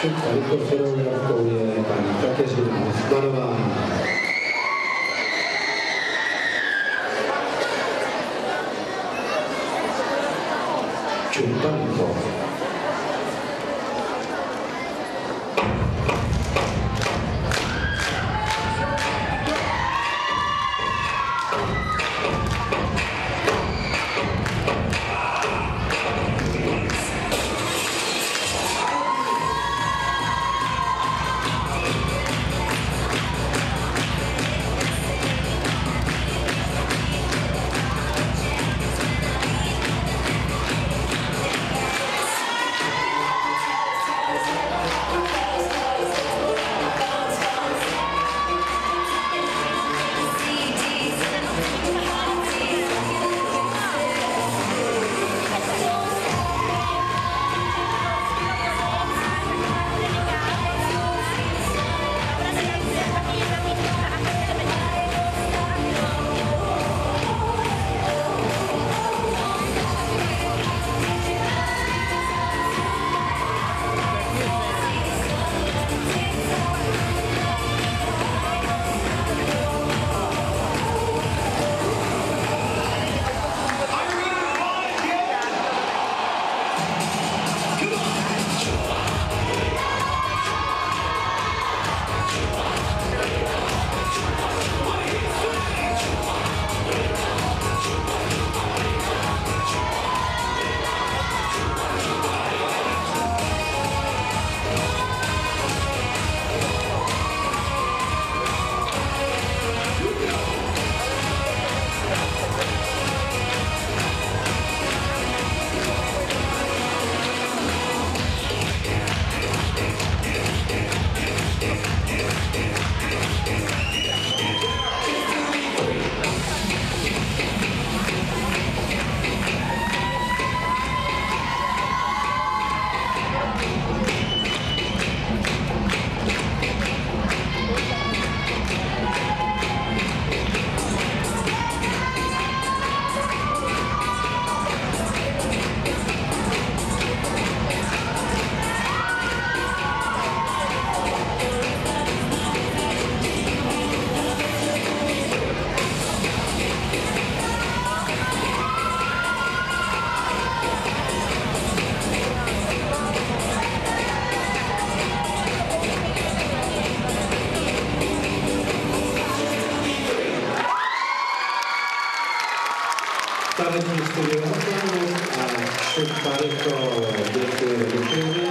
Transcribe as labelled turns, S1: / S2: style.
S1: しっかりとそれをやっておりえたんだけします。7番中段走。you Parę dni studiowałem, a wśród pary to dziewczyny